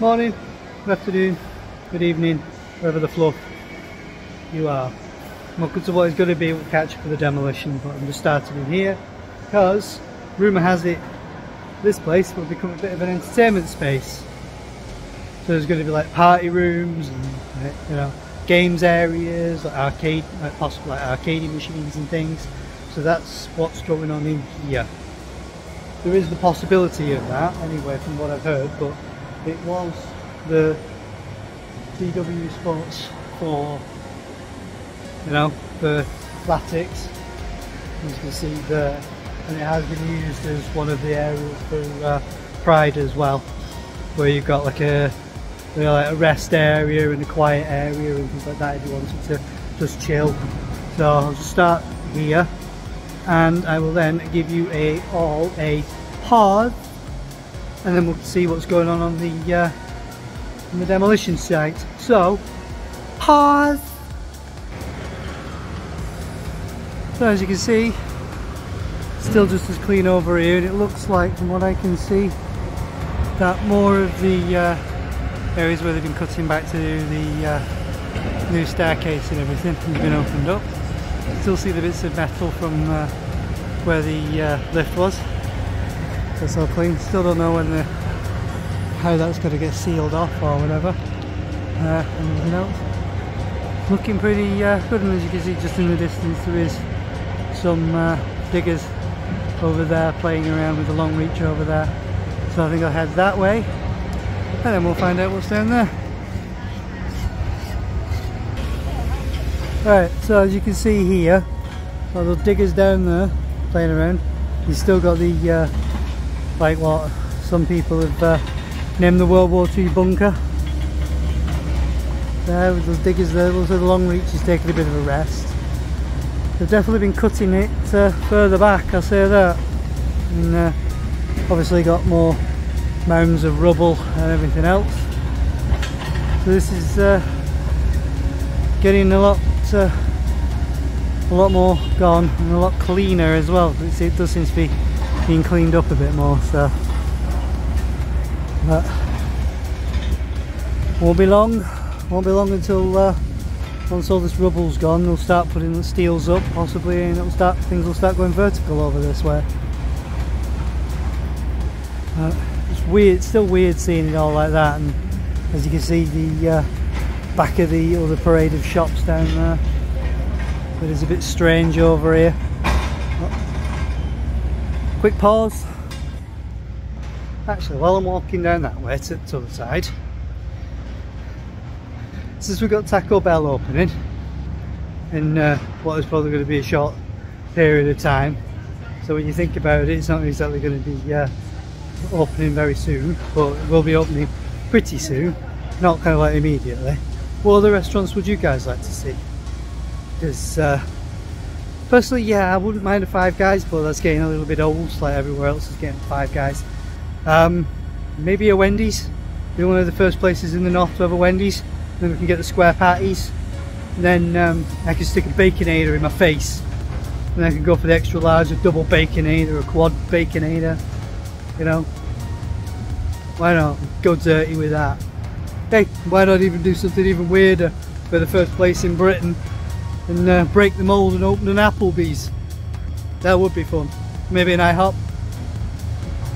Morning, good afternoon, good evening, wherever the fluff you are. Welcome to what is going to be a catch up for the demolition, but I'm just starting in here because rumour has it this place will become a bit of an entertainment space. So there's going to be like party rooms and you know games areas, like arcade, like possible like arcade machines and things. So that's what's going on in here. There is the possibility of that anyway, from what I've heard, but it was the DW Sports for you know for Latics as you can see there. And it has been used as one of the areas for uh, Pride as well where you've got like a you know, like a rest area and a quiet area and things like that if you wanted to just chill. So I'll just start here. And I will then give you a all a pause and then we'll see what's going on on the uh, on the demolition site. So, pause. So as you can see, still just as clean over here, and it looks like, from what I can see, that more of the uh, areas where they've been cutting back to the uh, new staircase and everything has been opened up. Still see the bits of metal from uh, where the uh, lift was that's clean. Still don't know when the how that's going to get sealed off or whatever. Uh, anything else? Looking pretty uh, good, and as you can see, just in the distance, there is some uh, diggers over there playing around with the long reach over there. So I think I'll head that way, and then we'll find out what's down there. Alright, so as you can see here, all those diggers down there playing around. You've still got the uh, like what some people have uh, named the World War II bunker. There with those diggers there, also the long reach is taking a bit of a rest. They've definitely been cutting it uh, further back, I'll say that. And uh, obviously got more mounds of rubble and everything else. So this is uh, getting a lot uh, a lot more gone and a lot cleaner as well. It does seem to be being cleaned up a bit more so. But won't be long won't be long until uh, once all this rubble's gone they'll start putting the steels up possibly and it'll start things will start going vertical over this way. It's weird it's still weird seeing it all like that and as you can see the uh, back of the other parade of shops down there. But it is a bit strange over here quick pause. Actually while I'm walking down that way to, to the side since we've got Taco Bell opening in uh, what is probably going to be a short period of time. So when you think about it it's not exactly going to be uh, opening very soon but it will be opening pretty soon not kind of like immediately. What other restaurants would you guys like to see? Because uh, Personally, yeah, I wouldn't mind a Five Guys, but that's getting a little bit old, like everywhere else is getting Five Guys. Um, maybe a Wendy's. Be one of the first places in the north to have a Wendy's. Then we can get the square patties. And then um, I can stick a Baconator in my face. And I can go for the extra large, a double Baconator, a quad Baconator. You know, why not go dirty with that? Hey, why not even do something even weirder for the first place in Britain and uh, break the mould and open an Applebee's. That would be fun. Maybe an IHOP,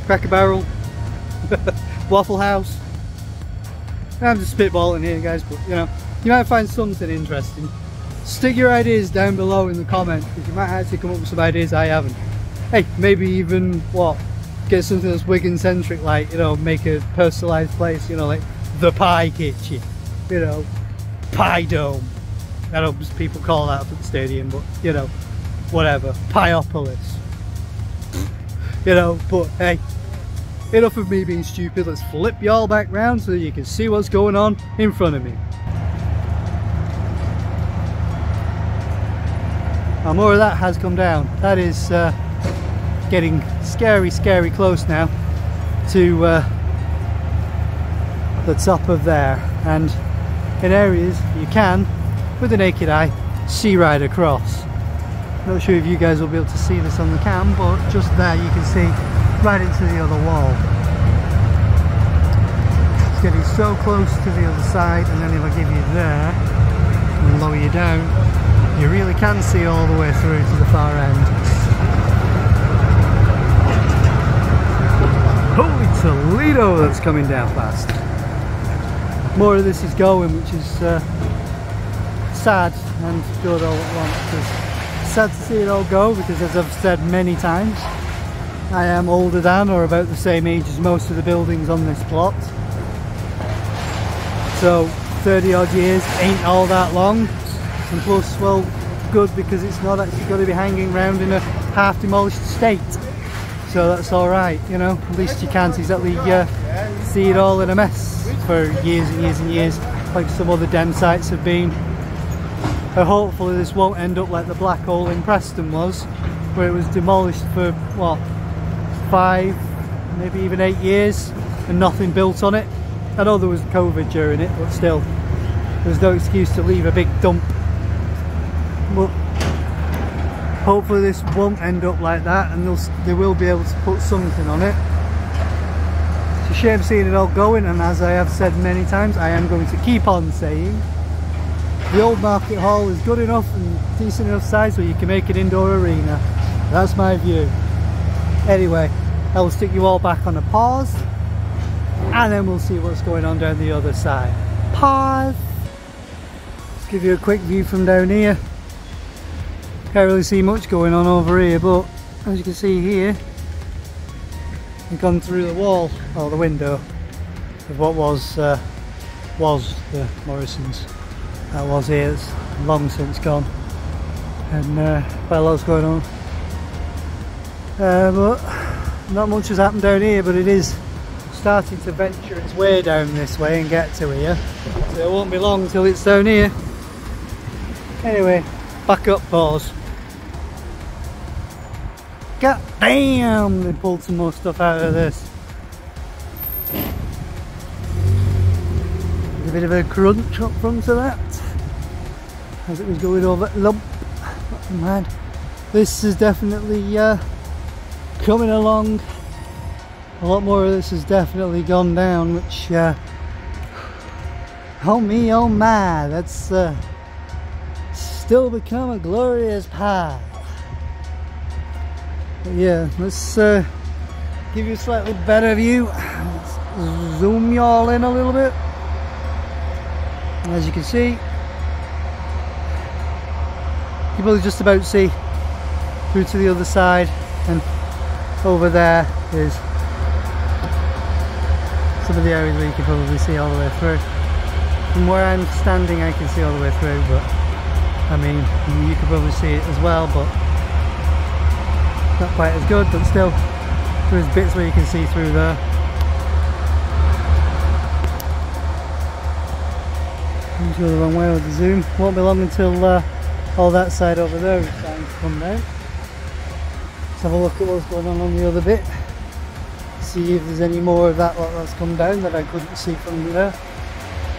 Cracker Barrel, Waffle House. I'm just spitballing here guys, but you know, you might find something interesting. Stick your ideas down below in the comments because you might actually come up with some ideas I haven't. Hey, maybe even what? Get something that's Wigan centric, like, you know, make a personalised place, you know, like the Pie Kitchen, you know, Pie Dome. I know people call that for the stadium, but you know, whatever. Piopolis. You know, but hey, enough of me being stupid. Let's flip y'all back round so you can see what's going on in front of me. Now more of that has come down. That is uh, getting scary, scary close now to uh, the top of there. And in areas you can with the naked eye see right across. Not sure if you guys will be able to see this on the cam, but just there you can see right into the other wall. It's getting so close to the other side and then if I give you there and lower you down you really can see all the way through to the far end. Holy Toledo that's coming down fast. More of this is going which is uh, sad and good all at once. sad to see it all go because as I've said many times I am older than or about the same age as most of the buildings on this plot. So 30 odd years ain't all that long. And plus, well, good because it's not actually going to be hanging around in a half demolished state. So that's alright, you know, at least you can't exactly uh, see it all in a mess for years and years and years like some other den sites have been. Hopefully this won't end up like the black hole in Preston was, where it was demolished for, what, five, maybe even eight years and nothing built on it. I know there was COVID during it, but still, there's no excuse to leave a big dump. But hopefully this won't end up like that and they'll, they will be able to put something on it. It's a shame seeing it all going and as I have said many times, I am going to keep on saying the old market hall is good enough and decent enough size where you can make an indoor arena. That's my view. Anyway, I will stick you all back on a pause and then we'll see what's going on down the other side. Pause! Let's give you a quick view from down here. Can't really see much going on over here but as you can see here we've gone through the wall or the window of what was uh, was the Morrisons. That was here, it's long since gone. And uh, quite a lot's going on. Uh, but not much has happened down here but it is starting to venture its way down this way and get to here. So it won't be long till it's down here. Anyway back up pause god damn they pulled some more stuff out of this. A bit of a crunch up front of that as it was going over. Lump. Man this is definitely uh, coming along. A lot more of this has definitely gone down which uh, oh me oh my that's uh, still become a glorious pile but yeah let's uh, give you a slightly better view. Let's zoom you all in a little bit. As you can see you probably just about see through to the other side and over there is some of the areas where you can probably see all the way through. From where I'm standing I can see all the way through but I mean you could probably see it as well but not quite as good but still there's bits where you can see through there. I'm go the wrong way with the zoom. Won't be long until uh, all that side over there is starting to come down. Let's have a look at what's going on on the other bit see if there's any more of that lot that's come down that I couldn't see from there.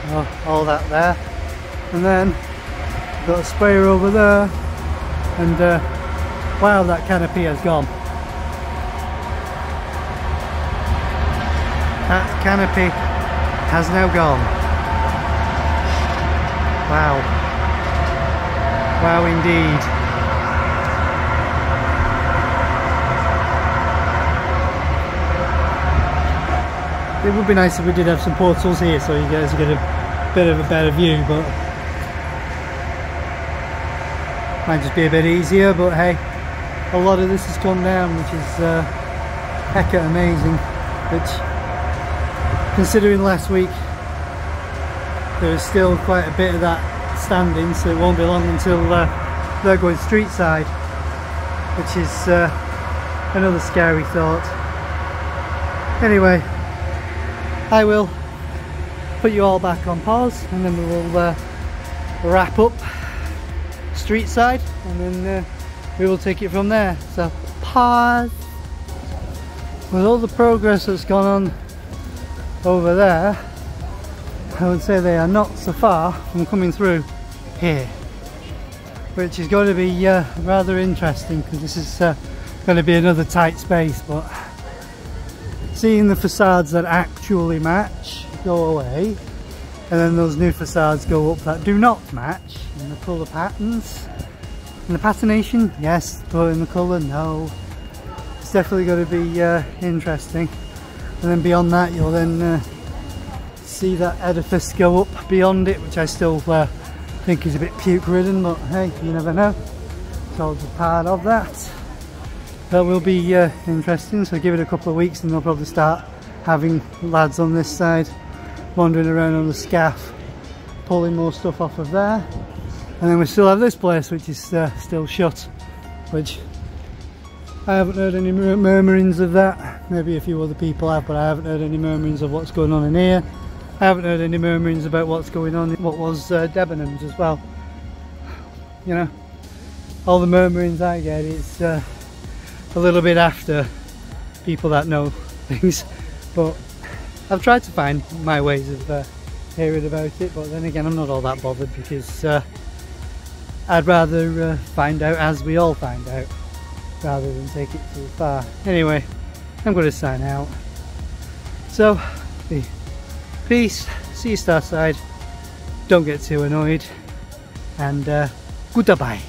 Oh, all that there. And then got a sprayer over there and uh, wow that canopy has gone. That canopy has now gone. Wow. Wow indeed. it would be nice if we did have some portals here so you guys get a bit of a better view but might just be a bit easier but hey a lot of this has come down which is uh, hecka amazing which considering last week there is still quite a bit of that standing so it won't be long until uh, they're going street side which is uh, another scary thought. Anyway I will put you all back on pause and then we will uh, wrap up street side and then uh, we will take it from there. So pause. With all the progress that's gone on over there I would say they are not so far from coming through here which is going to be uh, rather interesting because this is uh, going to be another tight space but seeing the facades that actually match go away and then those new facades go up that do not match in the colour patterns. In the patination, yes, but in the colour, no. It's definitely going to be uh, interesting. And then beyond that, you'll then uh, see that edifice go up beyond it, which I still uh, think he's a bit puke ridden, but hey, you never know. So it's all just part of that. That will be uh, interesting, so give it a couple of weeks and they'll probably start having lads on this side wandering around on the scaff pulling more stuff off of there and then we still have this place which is uh, still shut which I haven't heard any murmurings of that maybe a few other people have but I haven't heard any murmurings of what's going on in here I haven't heard any murmurings about what's going on in what was uh, Debenhams as well you know all the murmurings I get it's uh, a little bit after people that know things but I've tried to find my ways of uh, hearing about it, but then again, I'm not all that bothered because uh, I'd rather uh, find out as we all find out rather than take it too far. Anyway, I'm going to sign out. So, peace, see you star side, don't get too annoyed, and uh, goodbye.